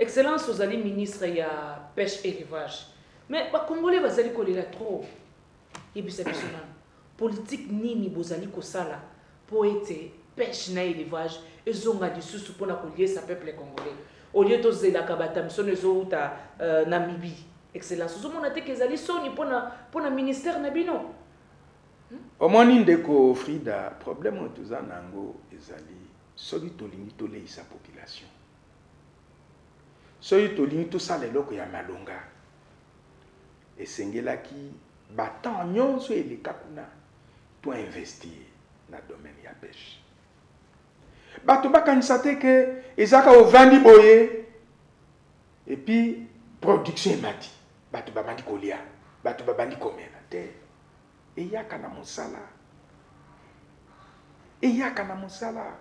Excellence ozali ministre ya pêche élevage mais ba congolais bazali kolela trop yebisa biso nanu politique nini bozali kosala mpo ete pêche na élevage ezonga lisusu mpo na koliesa peuple congolais au lieu tozelaka batamisono ezowuta euh, namibie excellence ozomona te ke ezali soni mpo na mpo na ministère na bino hmm? omoni ndeko frida problème oyo toza na yango ezali soki tolingi toleisa population soki tolingi tosala eloko ya malonga esengelaki batemp nyonso eleka kuna toinvestir na domaine ya peshe bato bakanisa te ke ezalaka ovandi boye epuis production emati bato babandi kolia bato babandi komela te eyaka na mosala eyaka na mosala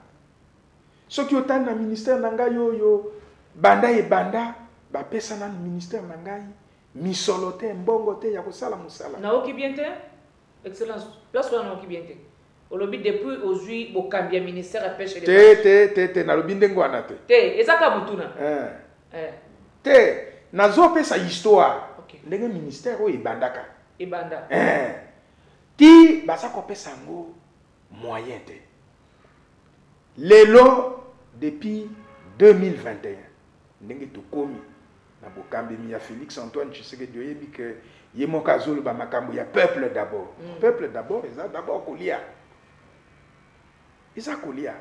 soki otali na ministère na ngai oyo banda ebanda bapesa nanu ministère na ngai misolo te mbongo te ya kosala mosala naoki bien te excellence place wana naoki bien te olobi depuis ozwi bokambi ya ministère ya pêche te te te te nalobi ndenge wana te te eza kaka motuna eh. eh. te nazopesa histoire okay. ndenge ministère oyo ebandaka ebanda eh. ti baza kopesa yango moyen te lelo depuis 2021 ndenge tokomi na bokambemi ya félix antoine tshisekedi oyebi ke ye moko azoloba makambo ya peuple d'abord mm. peuple d'abord eza d'abord kolia eza kolia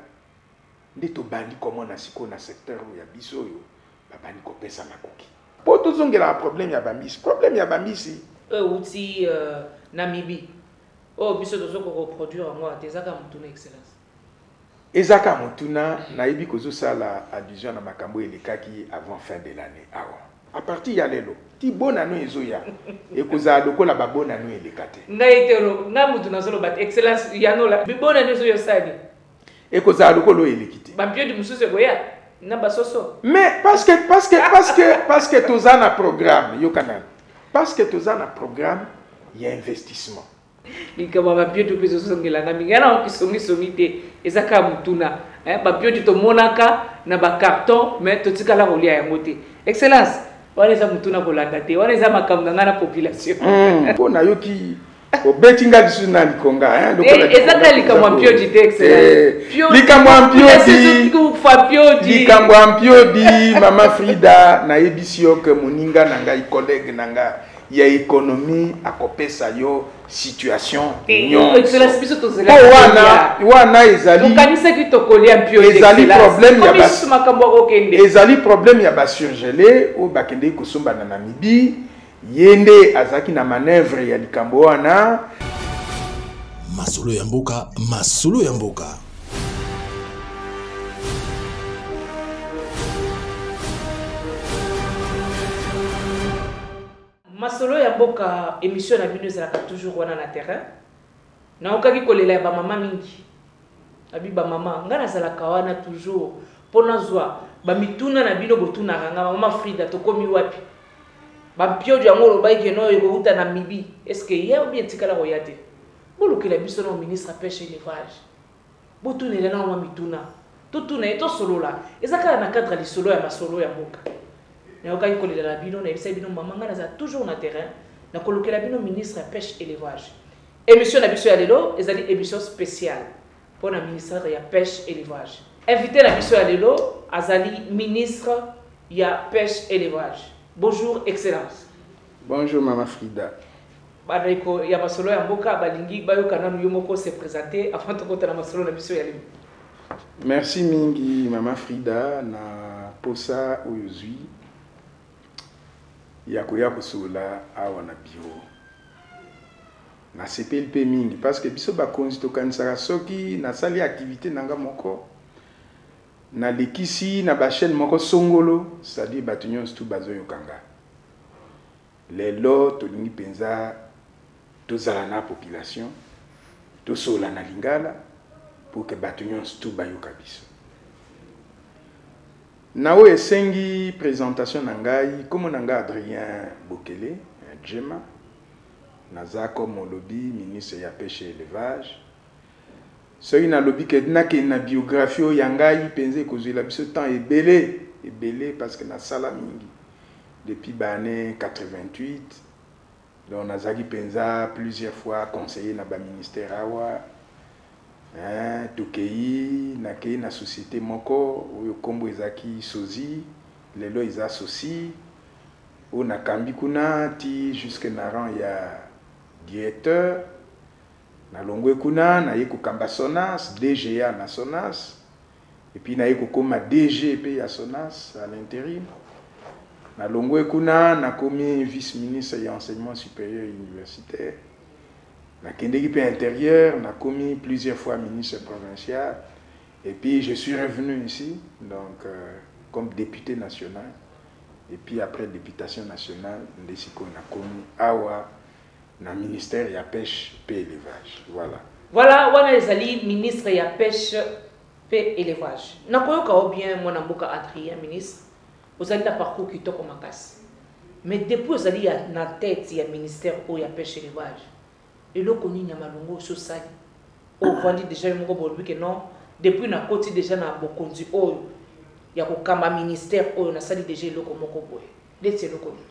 nde tobandi komona sikoyo na secteur oyo ya biso oyo babandi kopesa makoki mpo tozongela na problème ya bambisi problème ya bambisi euti euh, namibi Oyo biso tozo ko reproduire yango awa te, eza kaka motuna excellence. Eza kaka motuna, nayebi kozo sala allusion na makambo oyo elekaki avant fin de l'annee awa. A partir ya lelo ti bonane oyo ezo ya ekozala lokola ba bonane oyo eleka te. Ngai te, ngai mutu nazo loba te, excellence yanola. Bi bonane oyo ezo ya osala nini? ekozala lokola oyo eleki te bampiodi mosusu ekoya na basoso mais parce que parce que parce que parce que toza na programme yokana parce que toza na programme ya investissement likambo ya bampiodi mpe ezozongelanga mingi yana okisongisongi te eza kaka motuna eh, bampiodi tomonaka na bacarton mais totikala kolia yango te excellence wana eza motuna kolanda te wana eza makambo na ngai na population mpo hmm, nayoki obeti nga lisusu na likonga eh, eza kaka likambo ya mpiodi te eh, likambo ya mpiodilikambo ya mpiodi mama frida nayebisi yo ke moninga na ngai collègue na ngai ya ekonomi akopesa yo situation eh, nyonsopo wana wana ezaliezali problème ya basurgele oyo bakendeki kosomba na namibie Ye nde azalaki na manœuvre ya likambo wana. Masolo ya mboka, masolo ya mboka. masolo ya mboka émission na bino ezalaka toujours wana na terrain Nayokaki kolela ya ba mama mingi. Abi ba mama, nga nazalaka wana toujours mpo nazwa ba mituna na bino botunaka nga mama Frida tokomi wapi? Ba mpiojo yango olobaki ke no ekowuta na Mibi, est ce que eya obi etikala koya te? Bolukela biso na ministre ya peche et elevage. Botunela na mwa mituna. Totuna ye, tosolola. Eza kaka na cadre ya lisolo ya masolo ya mboka. Nayokaki kolela na bino, nayebisaki bino mama ngai nazala toujours na terrain, nakolukela bino ministre ya peche elevage. Emission na biso ya lelo ezali emission speciale mpo na ministere ya peche elevage. Invite na biso ya lelo azali ministre ya peche elevage. Bonjour excellence. Bonjour mama Frida. Bandeko ya masolo ya mboka balingi bayoka nanu yo moko se presenter avant tokota na masolo na biso ya lelo. Merci mingi mama Frida na posa oyo ozwi ya koya kosolola awa na biro. Nasepeli mpe mingi parce que biso bakonzi tokanisaka soki nasali activité na nga moko nalekisi na bachaîne moko songolo c'est-à-dire bato nyonso tu bazoyoka nga Lelo tolingi mpenza tozala na population, tosola na lingala pour que bato nyonso tu bayoka biso. Na oyo esengi presentation na ngai, nkombo na ngai Adrien Bokele Djema, eh, naza comme olobi ministre ya pêche et élevage Soki nalobi que nakende na biographie oyo ya ngai penza ekozuela biso temps ebele ebele parce que nasala mingi depuis ba annees 88 donc nazalaki penza plusieurs fois conseiller na ba ministères awa hein, tokeyi nakeyi na societe moko oyo kombo ezalaki Sozi lelo eza Sosi oyo nakambi kuna ti jusque na rang ya directeur Nalongwe kuna naye kokamba Sonas, DGA na Sonas et puis naye kokoma DG pe ya Sonas à l'interim. Nalongwe kuna nakomi vice-ministre ya enseignement supérieur et universitaire. Nakendeki pe interieur, nakomi plusieurs fois ministre provincial et puis je suis revenu ici donc euh, comme député national et puis après députation nationale nde sikoyo nakomi awa Na ministère ya peche pe elevage. Voilà. Voilà, wana ezali ministre ya peche pe elevage. Na koyoka yo bien mwana mboka Adrien ministre, ozali na parcours kitoko makasi. Mais depuis ozali ya na tete ya ministère oyo ya peche elevage, eloko nini ya malonga osi osali? Ovandi dejà yo moko bolobi ke non depuis na koti dejà na bokonzi oyo ya kokamba ministère oyo nasali dejà eloko moko boye. ndeti eloko nini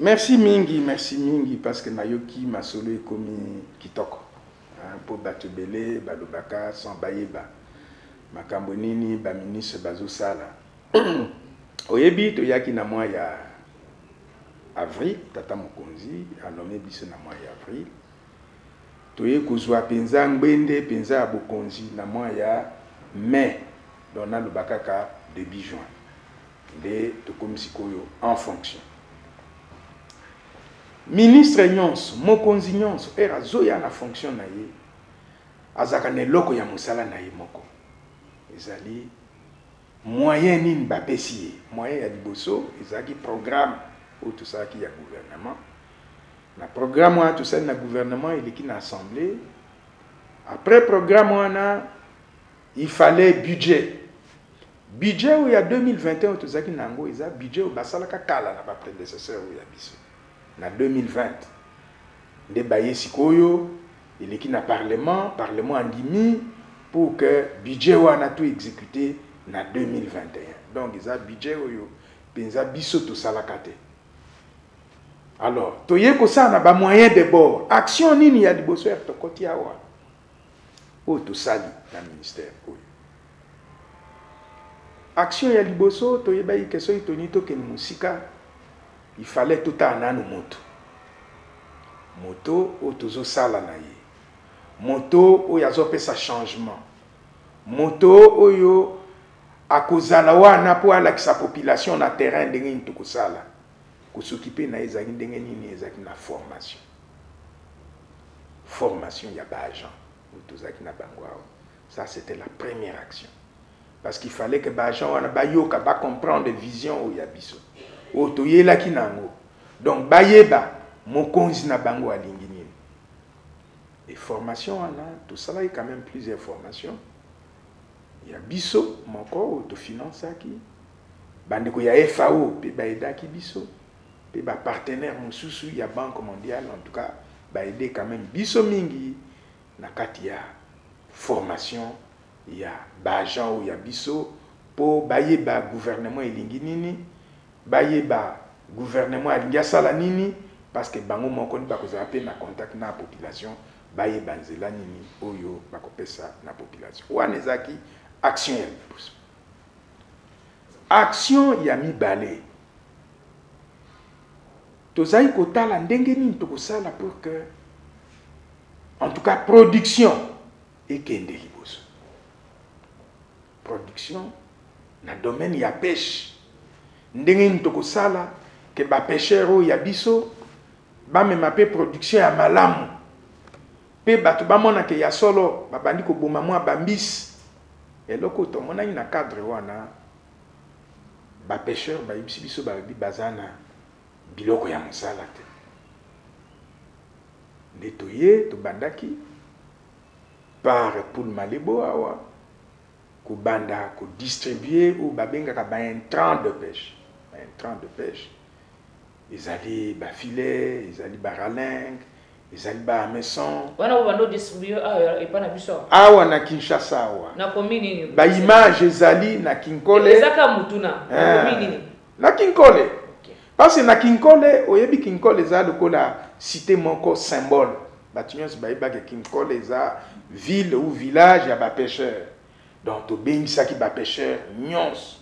merci mingi merci mingi parce que nayoki masolo ekomi kitoko mpo hein, bato ebele balobaka sans bayeba makambo nini baministre bazosala oyebi toyaki na mwa ya avril tata mokonzi anome biso na mwa ya avril toye kozwa mpenza ngbende mpenza ya bokonzi na mwa ya mai donc naloba kaka début juin nde tokomi sikoyo en fonction ministre nyonso mokonzi nyonso ere azoya na fonction na ye azalaka na eloko ya mosala na ye moko ezali moyen nini bapesi ye moyen ya liboso ezalaki programme oyo tosalaki ya gouvernement na programme wana tosali na gouvernement eleki na assemblée après programme wana il fallait budget Budget oyo ya 2021 oyo tozalaki na yango eza budget oyo basalaka kala na ba predecesseur oyo ya biso na 2020 nde baye sikoyo eleki na parlement parlement andimi pour que budget wana to exécuter na 2021 donc eza budget oyo mpenza biso tosalaka te alors toye kosala na bamoyen de bord action nini ya liboso ya tokoti awa oyo tosali na ministère oyo action ya liboso toyebaki ke soki tolingi tokende mosika il fallait totala nanu moto moto oyo tozosala na ye moto oyo azopesa changement moto oyo akozala wana mpo alakisa population na terrain ndenge nini tokosala kosokipe na ye ezalaki ndenge nini ezalaki na formation formation ya baagent oyo tozalaki na bango awa ça c'était la première action parce qu'il fallait que baagent wana bayoka bacomprendre vision oyo ya biso oyo toyelaki na yango donc bayeba mokonzi na bango alingi nini e formation wana tosalaki quand même plusieurs formations ya biso moko oyo tofinansaki Bandeko ya FAO mpe baedaki biso mpe ba partenaires mosusu ya Banque mondiale en tout cas ba aide quand même biso mingi na kati ya formation ya ba agents oyo ya biso mpo bayeba gouvernement elingi nini bayeba gouvernement alingi asala nini parce que bango moko nde bakozala mpe na contact na population bayeba nzela nini oyo bakopesa na population wana ezalaki action ya liboso action ya mibale tozali kotala ndenge nini tokosala pour que en tout cas production ekende liboso production na domaine ya pêche ndenge nini tokosala ke bapêcheur oyo ya biso bamema mpe production ya malamu mpe bato bamonake ya solo babandi koboma mwa bambisi Eloko tomonaki na cadre wana, ba pecheurs bayebisi biso balobi baza na biloko ya mosala te, nde toye tobandaki par poule malebo awa kobanda kodistribue oyo babengaka ba intrants de peche, ba intrants de peche ezali ba filet ezali ba raling ezali ba maison wana oyo bando distribuer awa epa na biso awa na kinshasa awa na komi nini ba image ezali na kinkole ezaka mutuna na eh, komi nini na kinkole okay. parce na kinkole oyebi kinkole eza lokola cité moko symbole bato nyonso bayebaki kinkole eza ville ou village ya bapêcheur donc tobengisaki bapêcheur nyonso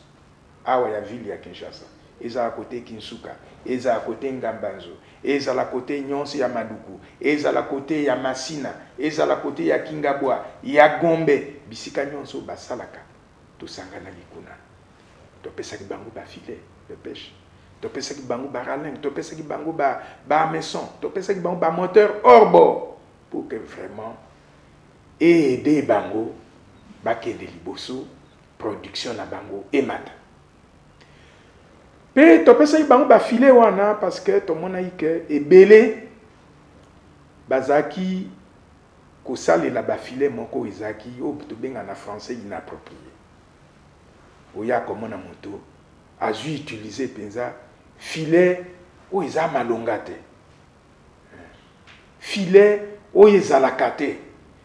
awa ya ville ya Kinshasa, ezala cote Kinsuka, ezala cote Ngambanzo, ezala cote nionso ya Maluku, ezala cote ya Masina, ezala cote ya Kingabwa, ya Gombe, bisika nionso oyo basalaka, tosanganaki kuna. Topesaki bango ba filets de peche, topesaki bango ba ralingues, topesaki bango ba hameçons, topesaki bango ba moteurs hors bord pour que vraiment e aider bango bakende liboso production na bango emata mpe topesaki bango bafile wana parce que tomonaki ke ebele bazalaki kosalela bafile moko ezalaki oyo tobenga na français inapproprie oya komona moto azwi utilize mpenza filet oyo eza malonga te filet oyo ezalaka te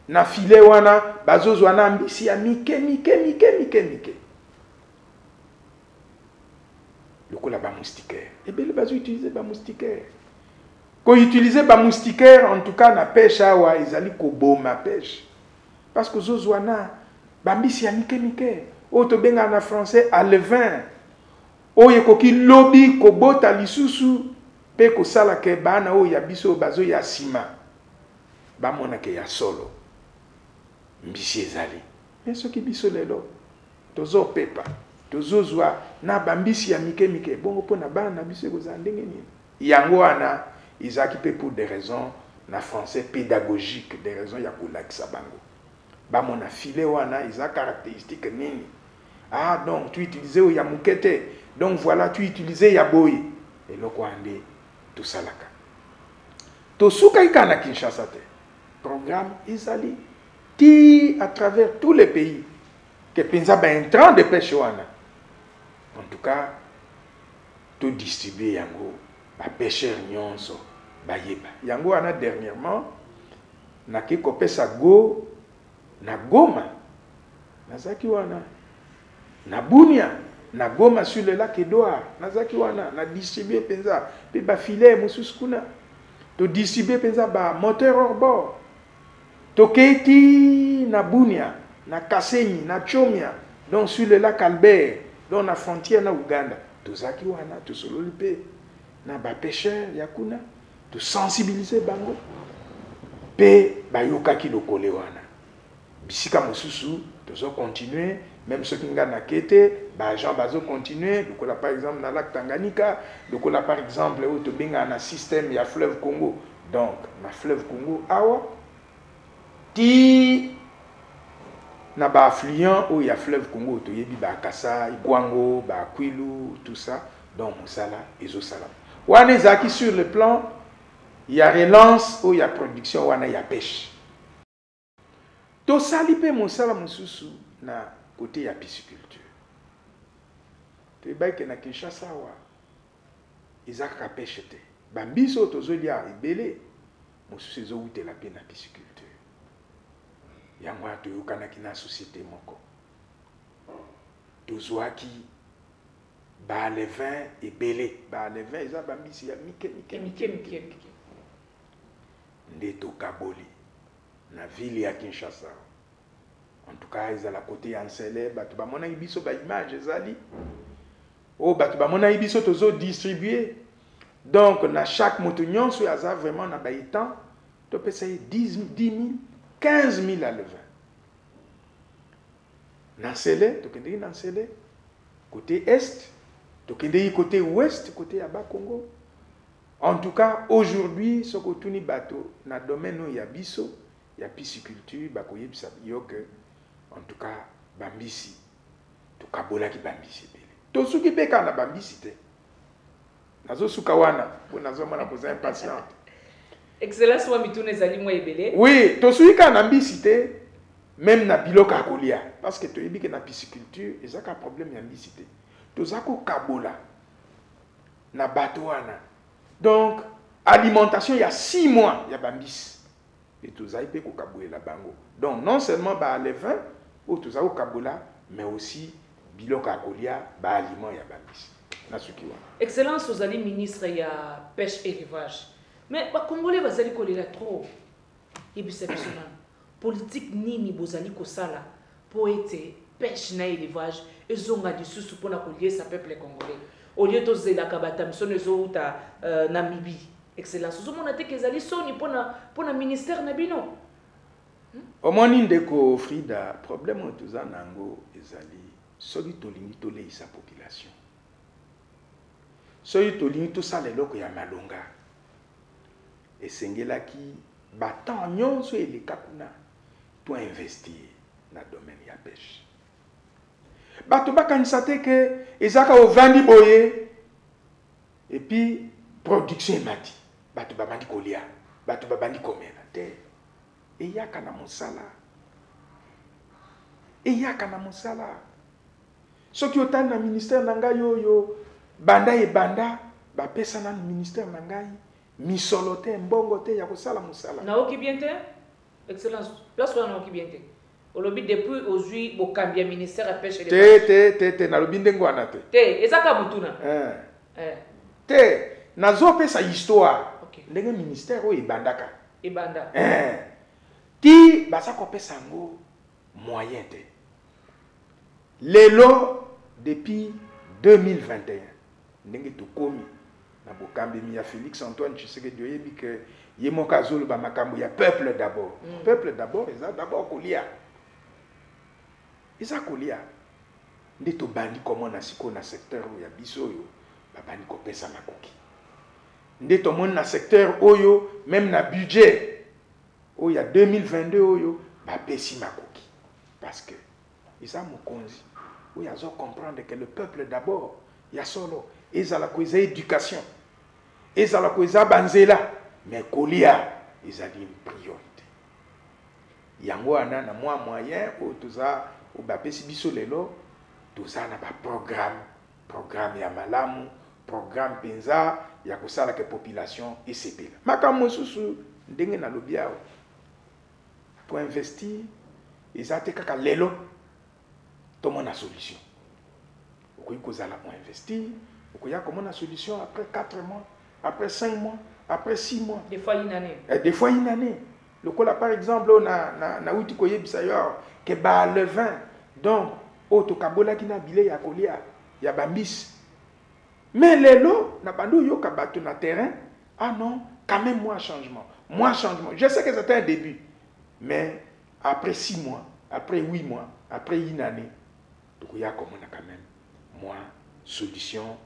na filet wana bazozwa na mbisi ya mike mike mike mike mike lokola bamoustiquaire ebele bazoutilize bamoustiquaire koutilize bamoustiquaire en tout cas na peshe awa ezali koboma peshe parce que ozozwa na bambisi ya mike mike oyo tobengaka na français alevin oyo ekoki lobi kobota lisusu Pe kosala ke bana oyo ya biso oyo bazo ya sima bamona ke ya solo mbisi ezali. Mais soki biso lelo tozo pepa, tozo zwa na ba mbisi ya mike mike, bongo pona bana na biso ekozala ndenge nini? Yango wana ezalaki pe pour des raisons, na français, pedagogiques, des raisons ya kolakisa bango bamona filet wana eza caracteristique nini. ah donc tu utilise oyo ya moke te donc voilà tu utilise ya boye eloko wana nde tosalaka tosukaki kaka na kinshasa te programme ezali ti à travers tous les pays ke mpenza baintrant de pêche wana en tout cas todistribue yango bapêcheur nyonso bayeba yango wana dernièrement nake kopesa go na Goma, nazalaki wana na Bunia, na Goma sur le lac Edouard, nazalaki wana na distribuer mpenza mpe ba filets mosusu kuna to distribuer mpenza ba moteur hors bord tokei ti na Bunia, na Kasenyi, na Chomia, donc sur le lac Albert, donc na frontière na Ouganda, tozalaki wana tosololi mpe na ba pêcheurs ya kuna To sensibiliser bango pe bayokaki lokole wana. Bisika mosusu tozo continuer même soki nga na kete ba agents bazo continuer lokola par exemple na lac Tanganyika lokola par exemple oyo tobengaka na système ya fleuve Congo donc na fleuve Congo awa ti na ba affluents oyo ya fleuve Congo toyebi ba Kasai, Gwango, ba Kwilu tout ça donc mosala ezosalama wana ezalaki sur le plan ya relance oyo ya production wana ya peshe tosali mpe mosala mosusu na kote ya pisciculture toyebaki ke na kinshasa awa eza kaka peshe te bambisi oyo tozolia ebele mosusu ezowutela mpe na pisciculture yango wana toyokanaki na société moko tozwaki ba levin ebele ba levin eza ba mbisi ya mike mike mike mike mike nde tokaboli na ville ya kinshasa en tout cas ezala kote ya nsele bato bamonaki biso baimage ezali oyo oh, bato bamonaki biso tozodistribue donc na chaque moto nyonso oyo aza vraiment na baetan topesa ye 10 000 15 000 alevin Na Nsele, tokendeki na Nsele, cote est, tokendeki cote ouest, cote ya Bas-Congo. En tout cas, aujourd'hui, soki otuni bato na domaine oyo ya biso, ya pisciculture, bakoyebisa yo que, en tout cas, bambisi, tokabolaki bambisi ebele. Tosuki mpe kaka na bambisi te. nazosuka wana mpo nazomona koza impatiente excellence mwa mituna ezali mwa ebele oui tosuki kaka na mbisi te meme na biloko ya kolia parce que toyebi ke na pisciculture eza ka problème ya mbisi te toza kokabola na bato wana donc alimentation ya 6 mois ya bambisi Et tozali pe kokabuela bango. Donc non seulement ba levain oyo tozali kokabuela mais aussi biloko ya kolia ba aliments ya bambisi. Nasuki wana. Excellence ozali ministre ya pêche et élevage. Mais ba congolais bazali kolela trop. Yebisa biso nanu politique nini bozali kosala mpo ete peche na elevage ezonga lisusu mpo na koliesa peuple congolais olie tozelaka batamisono ezowuta uh, namibie excellence ozomona te ke ezali soni mpo na ministère na bino hmm? omoni ndeko frida problème oyo toza na yango ezali soki tolingi toleisa population soki tolingi tosala eloko ya malonga esengelaki batemp nyonso eleka kuna To investir na domaine ya pêche. Bato bakanisa te ke ezaka ovandi boye et puis production emati bato babandi kolia bato babandi komela te eyaka na mosala eyaka na mosala soki otali na ministère na ngai oyo banda ebanda bapesa nanu ministère na ngai misolo te mbongo te ya kosala mosala naoki bien te Excellence, place wana oki bien te. Olobi depuis ozui bokambi ya ministère ya pêche et Te te te te nalobi ndenge wana te. Te, eza ka mutuna. Eh. Eh. Te, nazo pesa histoire. Okay. Ndenge ministère oyo ebandaka. Ebanda. Eh. Ti baza ko pesa yango moyen te. Lelo depuis 2021 ndenge tokomi na bokambemi ya Felix Antoine Tshisekedi oyebi ke ye moko azoloba makambo ya peuple d'abord mm. peuple d'abord eza d'abord kolia eza kolia nde tobandi komona sikoyo na secteur oyo ya biso oyo babandi kopesa makoki nde tomoni na secteur oyo meme na budget oyo ya 2022 oyo bapesi makoki parce que eza mokonzi oyo azo comprendre que le peuple d'abord ya solo ezala ko eza éducation ezala ko eza banzela mais kolia ezali une priorité yango wana na mwa moyen oyo toza oyo bapesi biso lelo toza na baprogramme programme ya malamu programme mpenza ya kosalaka population esepela makambo mosusu ndenge nalobi awa To investir eza te kaka lelo tomona solution. Okoki kozala o investir, okoya komona solution après 4 mois, après 5 mois, après 6 mois. Des fois une année. Eh, des fois une année. Lokola par exemple oyo na, na, na uti koyebisa yo awa ke ba levin donc oyo tokabolaki na bilei ya kolia ya bambisi mais lelo na bandi oyoka bato na terrain Ah non, quand même moi changement. Moi changement. Je sais que c'était un début. Mais après six mois, après huit mois, après une année, donc il y a comme on a quand même moi solution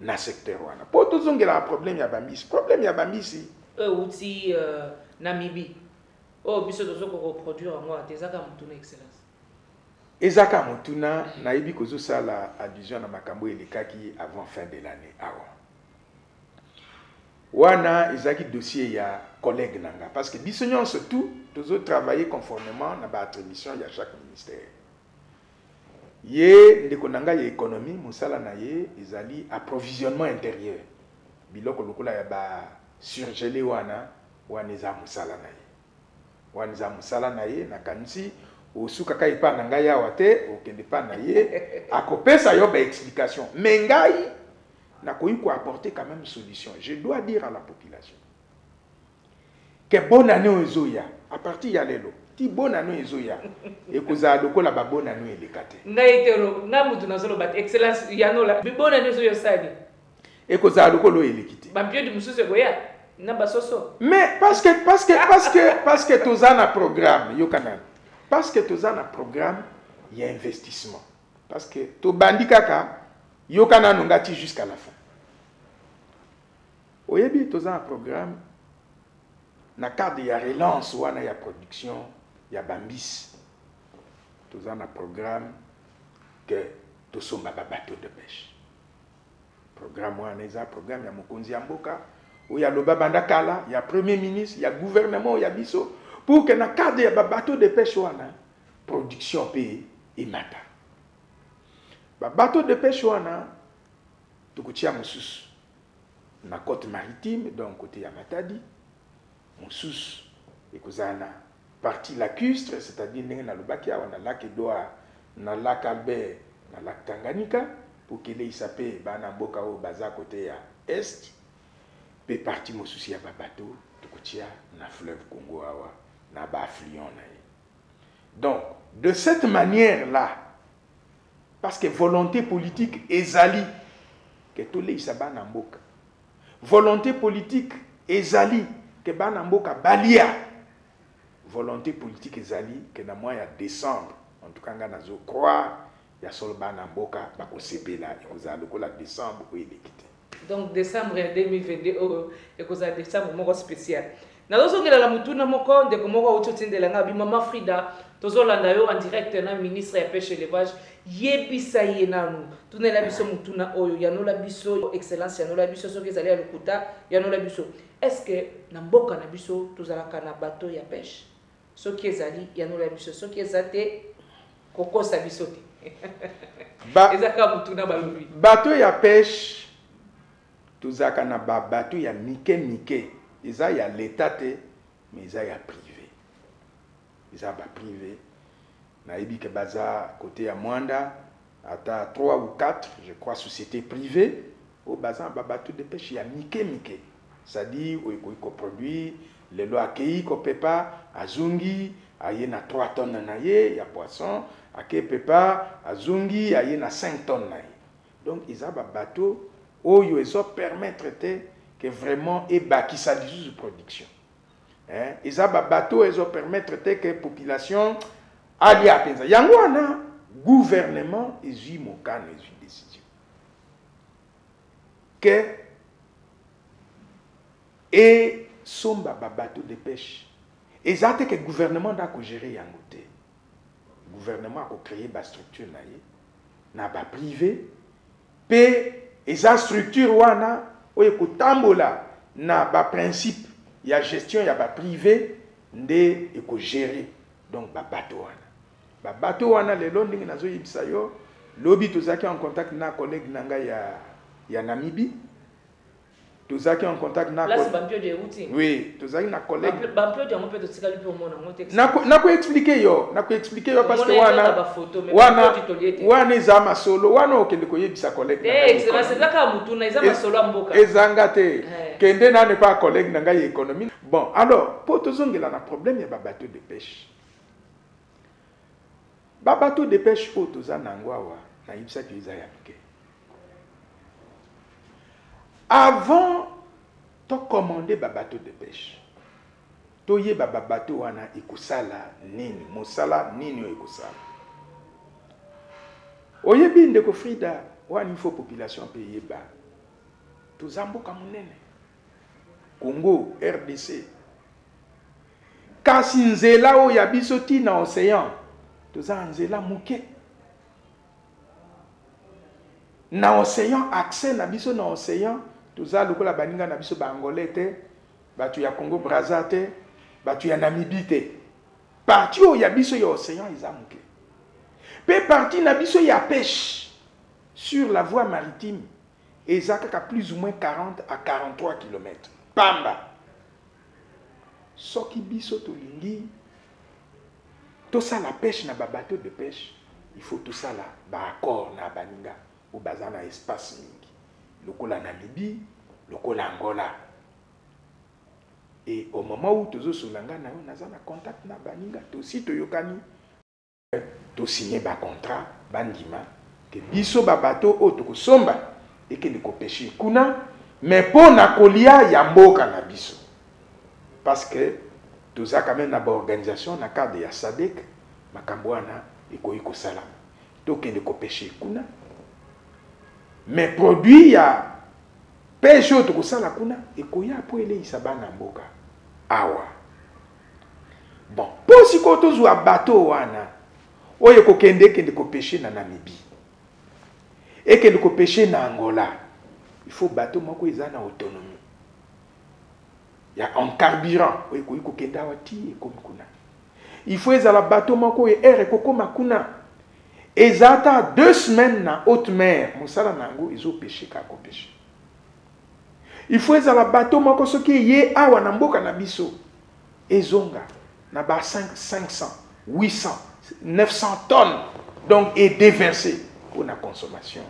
na secteur wana. Pour tous on a un problème ya bambisi. Problème ya bambisi. Euh outil euh, Namibie. Oh biso tozo ko reproduire yango atezaka mutuna excellence. Ezaka mutuna nayebi kozo sala allusion na makambo elekaki avant fin de l'année awa. Ah, wana ezalaki dossier ya collègue na nga parce que biso nyonso tout tozo travailler conformément na ba attribution ya chaque ministère ye ndeko na ngai ya économie mosala na ye ezali approvisionnement intérieur biloko lokola ya ba surgele wana wana eza mosala na ye wana eza mosala na ye nakanisi osukaka epa na ngai awa te okende epa na ye akopesa yo baexplication me ngai nakoki ko apporter quand même solution je dois dire à la population que bonne année oyo ezoya à partir ya lelo ti bonne année ezoya ekozala lokola ba bonne année eleka te ngai te nga mutu nazoloba te excellence yanola bi bonne année ezoya osali ekozala lokola oyo eleki te bampiodi mosusu ekoya na basoso mais parce que parce que parce que parce que toza na programme yoka nani parce que toza na programme ya investissement parce que tobandi kaka yoka nanu nga ti jusqu'à la fin oyebi toza na programme na cadre ya relance wana ya production ya bambisi toza na programme ke tosomba babateau de pêche programme wana eza programme ya mokonzi ya mboka oyo aloba banda kala ya premier ministre ya gouvernement ya biso pour que na cadre ya babateau de pêche wana production mpe emata Ba bateaux de pêche wana tokotia mosusu na cote maritime donc côté ya Matadi mosusu ekozala na partie lacustre c'est-à-dire ndenge nalobaki awa na lac Edouard na lac Albert na lac Tanganyika mpo keleisa mpe bana mboka oyo baza kote ya est mpe partie mosusu ya babato tokotia na fleuve Congo awa na baaffluent na ye Donc, de cette manière-là, parce que volonté politique ezali, que toleisa bana mboka. Volonté politique ezali, que bana mboka balia. Volonté politique ezali, que na mois ya décembre, en tout cas nga nazo croire, ya solo bana mboka bakosepela ekozala lokola décembre oyo eleki te. Donc decembre ya 2022 oyo ekozala decembre moko special. Nazozongela na motuna moko ndeko moko auti otindela ngai bi mama Frida tozolanda yo en direct na ministre ya pêche élevage yebisa ye nanu tunela biso motuna oyo yanola biso excellence yanola biso soki ezali ya lokuta yanola biso est ce que na mboka na biso tozalaka na bateau ya pêche Soki ezali, yanola biso. Soki eza te, kokosa biso te. ba, eza kaka motuna balobi. Bato ya peshe, tozalaka na ba bato ya mike mike. Eza ya leta te, mais eza ya prive. Eza ba prive. Nayebi ke baza kote ya Mwanda, ata 3 ou 4 je crois société privée oyo baza na babato de pêche ya mike mike c'est-à-dire oyo ekoki koproduire lelo akei kopepa azongi aye na 3 tonne na ye ya poisson ake pepa azongi aye na 5 tonne na ye donc eza babato oyo ezopermettre te ke vraiment ebakisa lisusu production eh, eza ba bateau ezo permettre te que population alia penza yango wana gouvernement ezui mokano ezui décision que et somba ba bateau de pêche eza te que gouvernement nda ko gérer yango te gouvernement ako créer ba structure na ye na ba privé Mpe eza structure wana oyo ekotambola na ba principe ya gestion ya ba prive nde ekogere donc ba bato wana. Ba bato wana lelo ndenge nazoyebisa yo, lobi tozalaki en contact na collègue na ngai ya, ya Namibie, tozalaki en contact na place bampio de routi oui tozalaki na collègue bampio de yango mpe totikali mpe omona yango te nako expliquer yo nako expliquer yo parce que wana wana wana eza masolo wana okende koyebisa collègue eh excellence eza kaka mutuna eza masolo ya mboka ezanga te eh. kende nane pa collègue na ngai ya économie bon alors mpo tozongela na problème ya babateau de pêche Ba bateau de pêche oyo toza nango awa nayebisaki yo eza ya mike avant tocommande ba bateau de pêche toyeba ba bateau wana ekosala nini mosala nini oyo ekosala oyebi ndeko frida wana ifo population mpe eyeba toza mboka monene congo rdc Kasi nzela oyo ya biso ti na ocean toza na nzela moke na ocean accès na biso na ocean toza lokola baninga na biso baangolais te bato ya congo braza te bato ya namibi te parti oyo ya biso ya ocean eza moke mpe parti na biso ya peshe sur la voie maritime eza kaka plus ou moins 40 à 43 kilomètre pamba soki biso tolingi tosala pêche na babateau de pêche il faut tosala baaccord na baninga oyo baza na espace mingi lokola namibie lokola angola e au moment où tozosolola ngai na yo naza na contact na baninga tosi toyokani To signe ba contrat ba ndima que biso ba bateau oyo toko somba ekende ko pecher kuna mais po na kolia ya mboka na biso parce que toza quand meme na ba organisation na cadre ya sadec makambo wana ekoki kosalama tokende ko pecher kuna mais produit ya pêche oyo tokosala kuna ekoya po eleisa bana mboka awa Bon, po sikoyo tozwa bato wana oyo ekokende ekende kopeshe na Namibie, ekende kopeshe na Angola, il faut bato moko eza na autonomie ya en carburant oyo ekoki kokende awa ti ekomi kuna. Il faut ezala bato moko oyo ere ekokoma kuna eza ata deux semaines na haute mer, mosala na yango ezopeshe kaka kopeshe. Il faut ezala bateau moko soki eye awa na mboka na biso ezonga na ba 5, 500, 800, 900 tonnes donc et déverser pour la consommation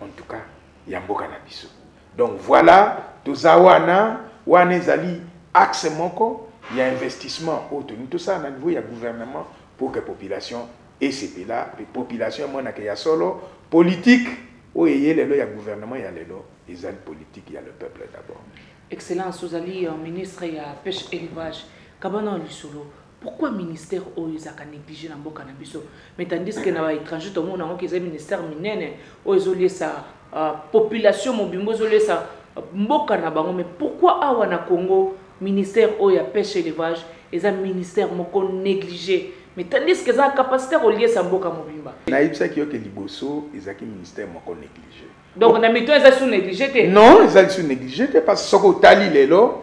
en tout cas ya mboka na biso. Donc voilà toza wana wana ezali axe moko ya investissement oyo tolingi tosala na niveau ya gouvernement pour que population esepela mpe population emonaka ya solo politique oyo eye lelo ya gouvernement ya lelo ezali politique ya le peuple d'abord excellence ozali euh, ministre ya pêche élevage kabana ya lisolo pourquoi ministère oyo ezalaka négligé na mboka na biso mais tandis que na baétranger tomona yango eza ministère minene oyo ezoliesa euh, population mobimba ezoliesa euh, mboka na bango mais pourquoi awa na congo ministère oyo ya pêche élevage eza ministère moko négligé mais tandis que eza capacité ya koliesa mboka mobimba nayebisaki yo ke liboso ezalaki ministère moko négligé donc na miton eza sous négligé te non ezali sous négligé te parce que soki otali lelo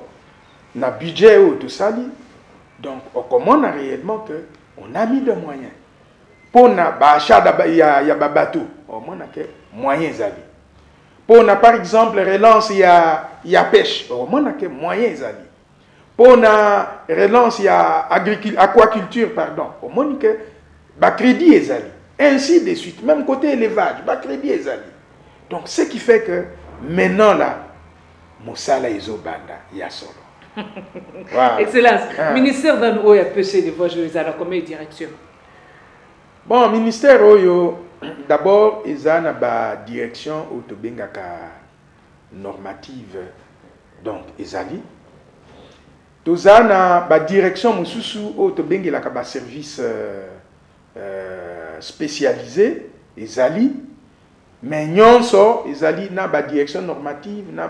na budget oyo tosali donc okomona réellement que on a mis de moyen mpo na baachat ya, ya babato omona ke moyen ezali mpo na par exemple relance ya, ya pêche omona ke moyen ezali mpo na relance ya aquaculture pardon omoni ke bacrédit ezali ainsi de suite même côté élevage bacrédit ezali donc ce qui fait que maintenant là mosala ezobanda ya solo voilà. excellence ah. ministère nanu oyo ya pc élevage oyo ezala combien direction bon ministère oyo d'abord eza na badirection oyo tobengaka normative donc ezali toza na badirection mosusu oyo tobengelaka baservice euh, euh, spécialisé ezali mais nyonso ezali na badirection normative na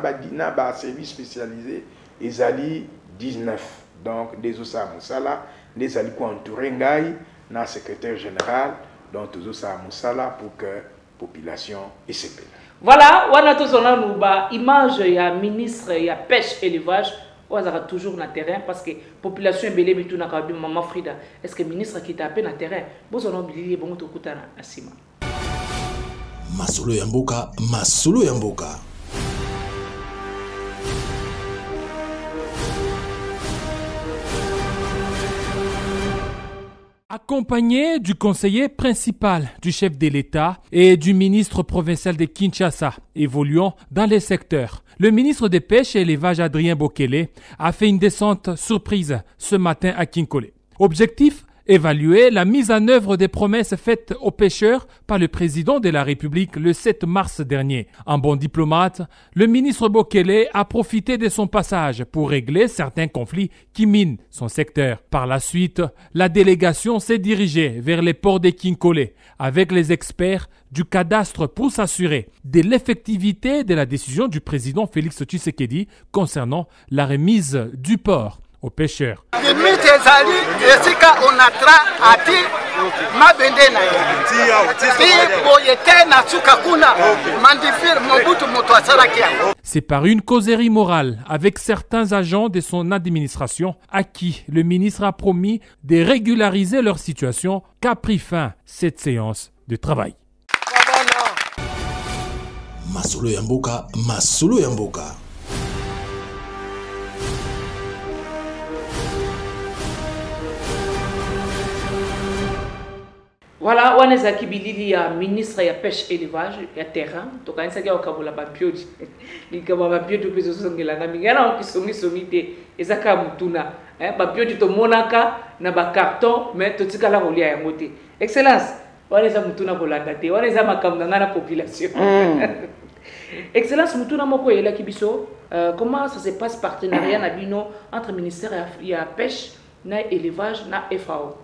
baservice ba spécialisé ezali 19 donc nde ezosala mosala nde ezali koentoure ngai na secrétaire général donc tozosala mosala pour que population esepela voilà wana tozwa nanu ba image ya ministre ya pêche élevage oyo azalaka toujours na terrain parce que population ebele mitunaka bi mama frida est ce que ministre akita mpe na terrain bozwa nao bilili ebongo tokutana na nsima masolo ya mboka masolo ya mboka accompagné du conseiller principal du chef de l'État et du ministre provincial de Kinshasa, évoluant dans les secteurs. Le ministre des Pêches et Élevage Adrien Bokele a fait une descente surprise ce matin à Kinkole. Objectif Évaluer la mise en œuvre des promesses faites aux pêcheurs par le président de la République le 7 mars dernier. En bon diplomate, le ministre Bokele a profité de son passage pour régler certains conflits qui minent son secteur. Par la suite, la délégation s'est dirigée vers les ports de Kinkole avec les experts du cadastre pour s'assurer de l'effectivité de la décision du président Félix Tshisekedi concernant la remise du port. C'est par une causerie morale avec certains agents de son administration à qui le ministre a promis de régulariser leur situation qu'a pris fin cette séance de travail. Voilà, wana ezalaki bilili ya ministre ya pêche élevage ya terrain tokanisaki ya kokabola bampiodi likambo ya bampiodi mpe ezozongelanga mingi yana okisongisongi te eza kaka motuna eh, bampiodi tomonaka na bacarton mais totikala kolia yango te excellence wana eza motuna kolanda te wana eza makambo na ngai na population mm. excellence motuna moko eyelaki biso euh, comment ça se passe partenariat na bino entre ministère ya pêche na élevage na fao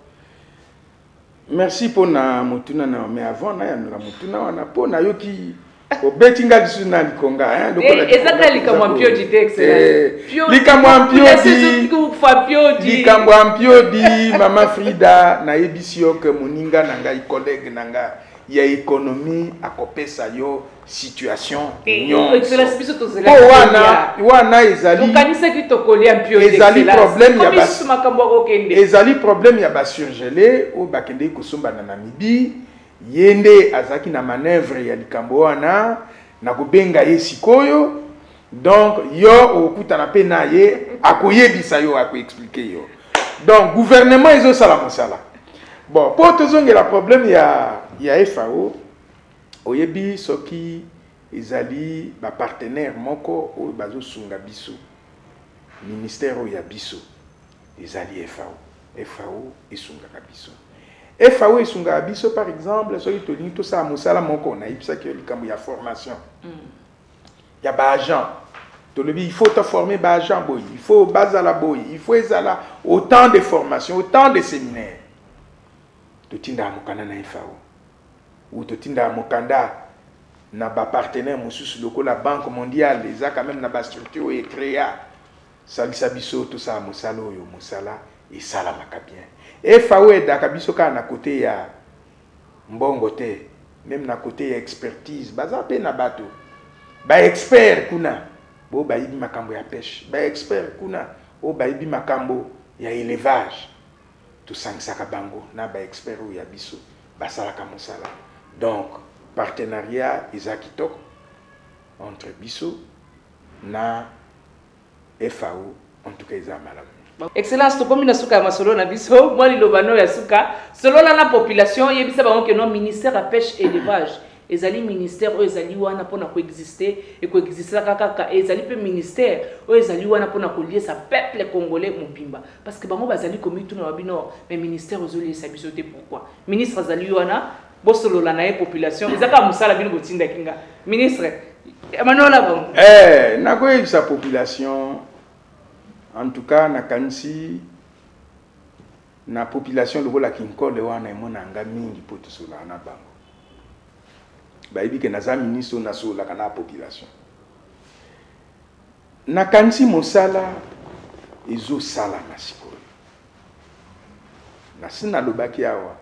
Merci pour na motuna na mais avant na yanola motuna wana po na yoki obeti nga lisusu na likonga eh, eza kaka likambo ya mpiodi te eh, likambo ya mpiodi likambo ya mpiodi mama frida nayebisi yo ke moninga na ngai collègue na ngai ya ekonomi akopesa yo situation eh, nyonso oh, wana wana ezali ezali problème ya ezali problème ya basurgele oyo bakendeki kosomba na namibi ye nde azalaki na manœuvre ya likambo wana na kobenga ye sikoyo donc yo okutana mpe na ye akoyebisa yo akoexplike yo donc gouvernement ezosala mosala bon mpo tozongela problème ya ya fao Oyebi soki ezali ba partenaires moko oyo bazo sunga biso? Ministère oyo ya biso ezali FAO. FAO esungaka biso. FAO esungaka biso par exemple soki tolingi tosala mosala moko, nayebisaki yo likambo ya formation mm. ya ba agent tolobi il faut toforme ba agent boye il faut bazala boye il faut ezala autant de formation autant de séminaire totindaka mokanda na FAO ou totindaka mokanda na ba partenaire mosusu lokola banque mondiale eza quand même na ba structure oyo ecrea salisa biso tosala mosala oyo mosala esalamaka bien efao edaka biso kaka na kote ya mbongo te meme na kote ya expertise baza mpe na bato baexpert kuna oyo bayebi makambo ya peshe baexpert kuna oyo bayebi makambo ya élevage tosangisaka bango na ba expert oyo ya biso basalaka mosala donc partenariat eza kitoko entre biso na fao en tout cas eza malamu excellence tokomi na suka ya masolo na biso mwa liloba no ya suka solola na population yebisa bango ke no ministère ya pêche élevage ezali ministère oyo ezali wana mpona koexiste ekoexistaka kaka ezali mpe ministère oyo ezali wana mpona koliesa peuple congolais mobimba parce que bango bazali komituna babi nor mais ministère ozoliesa biso te pourquoi ministre azali wana bosolola na ye population eza kaka mosala bino botindaki nga ministre emanola bango eh, nakoyebisa population en tout cas nakanisi na population lokola kinkole wana emonanga mingi mpo tosolaka na bango bayebi ke naza ministre oyo nasololaka na population Nakanisi mosala ezosalama sikoyo. Nasi nalobaki awa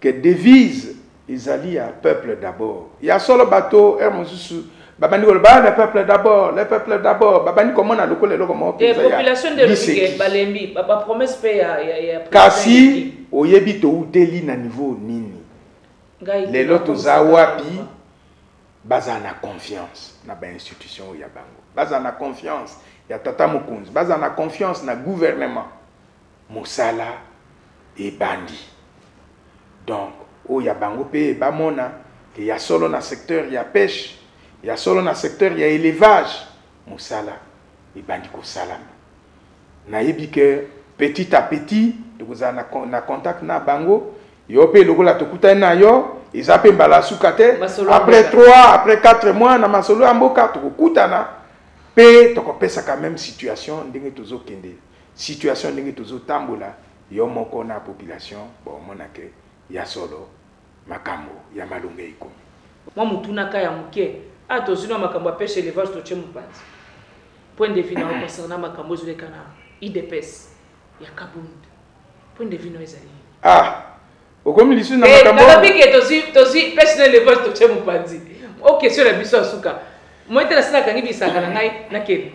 que devise ezali ya peuple d'abord. Ya solo bato er mosusu babandi koloba ah, le peuple d'abord, le peuple d'abord, babandi komona lokola eloko moko mpenza ya population nde elobike balembi ba promesse mpe ya, ya, ya kasi oyebi touteli na niveau nini lelo toza wapi baza na confiance na ba institution ya bango baza na confiance ya tata mokonzi baza na confiance na gouvernement mosala ebandi donc oyo ya bango mpe bamona ke ya solo na secteur ya pêche ya solo na secteur ya élevage mosala ebandi kosalama nayebi ke petit à petit tokozala na, na contact na bango yo mpe lokola tokutani na yo eza mpe mbala ya suka te après 3 après 4 mois na masolo ya mboka tokokutana mpe tokopesaka meme situation ndenge tozokende situation ndenge tozotambola yo moko na population bomona ke ya solo makambo ya malonga ekomi mwa motunaka ya moke a tozwi na makambo ya peshe elevage totie mopanzi point de vue na concernant makambo ezoleka na idps ya kabund point de vue no ezali ah okomi lisusu na eh, makambo nalobi ke tozwi tozwi pesi na elevage totye mopanzi o oh, question na biso ya suka moi te nasi nakangi bisaka na ngai nakende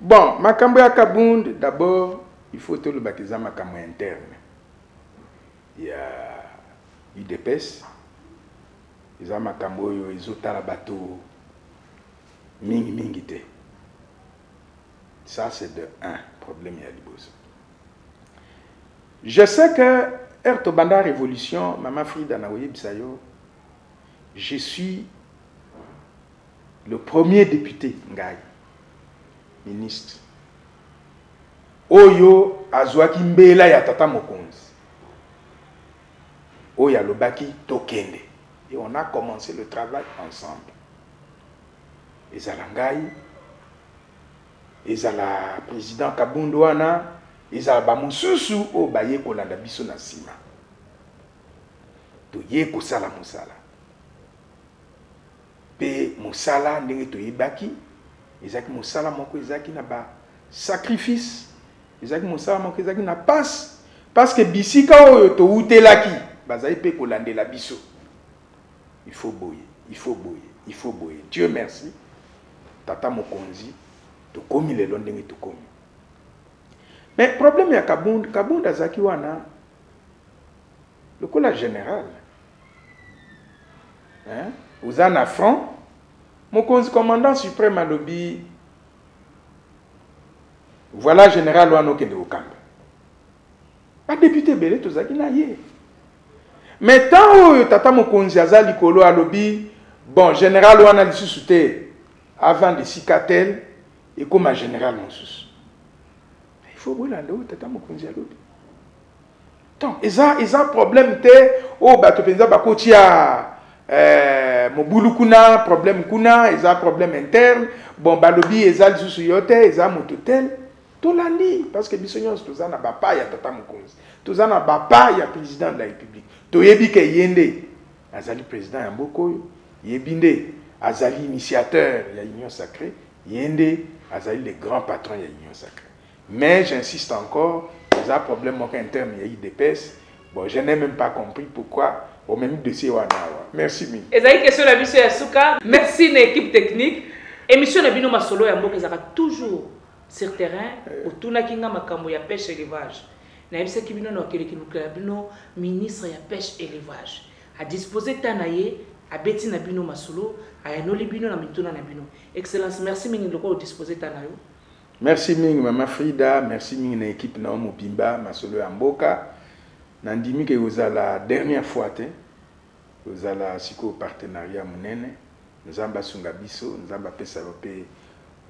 bon makambo ya kabund d'abord il faut tolobaka eza makambo ya interne ya udps eza makambo oyo ezotala bato mingimingi te Ça, c'est de un problème à Liboso. Je sais que Erto Banda Révolution, Maman Frida Naoye Bisayo, je suis le premier député Ngaï, ministre. Oyo azwaki mbela ya tata mokonzi oyo alobaki tokende et on a commencé le travail ensemble ezala ngai ezala president kabund wana ezala bamosusu oyo baye kolanda biso na nsima toye kosala mosala mpe mosala ndenge toyebaki ezalaki mosala moko ezalaki na basacrifice ezalaki mosala moko ezalaki na mpasi parce que bisika oyo towutelaki bazali mpe kolandela biso il faut boye il faut boye il faut boye dieu merci tata mokonzi tokomi lelo ndenge tokomi mais problème ya kabund kabund azalaki wana lokola général hein? oza na front mokonzi commandant suprême alobi voilà général wana okende kokamba badepute ebele tozalaki na ye me ntango oyo tata mokonzi aza likolo alobi bon général wana lisusu te avanda esika tel ekóma général mosusu il faut bolanda oyo tata mokonzi alobi donc eza eza problème te oyo oh, bato mpenza bakotia eh, mobulu kuna problème kuna eza problème interne bon balobi eza lisusu yo te eza moto tel tolandi parce que biso nyonso toza na bapa ya tata mokonzi toza na bapa ya président de la république toyebi ke ye nde azali président ya mboka oyo yebi nde azali initiateur ya union sacrée ye nde azali le grand patron ya union sacrée mais j'insiste encore eza problème moko interne ya idps bon je n'ai même pas compris pourquoi omemi dossier wana awa merci mingi ezali question na biso ya suka merci na équipe technique émission na bino masolo ya mboka ezalaka toujours sur terrain otunaki nga makambo ya pêche élevage nayebisaki bino na okende kilukela bino ministre ya pêche élevage adispose ta na ye abeti na bino masolo ayanoli bino na mituna na bino excellence merci mingi lokola odispose ta na yo merci mingi mama frida merci mingi na ekipe na yo mobimba masolo ya mboka nandimi ke ekozala dernière fois te Kozala sikoyo partenariat munene. Nzambe asunga biso, Nzambe apesa yo pe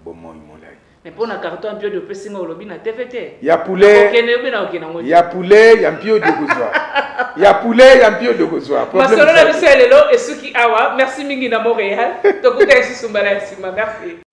bomoi molai. Mais pona carton mpiodi opesi nga olobi na TV te. Ya poulet. Okende obe na okende ngo. Ya poulet ya mpiodi okozwa. ya poulet ya mpiodi okozwa. Masolo na biso ya lelo esuki awa. Merci mingi na Montreal. Tokuta lisusu mbala ya sima. Merci.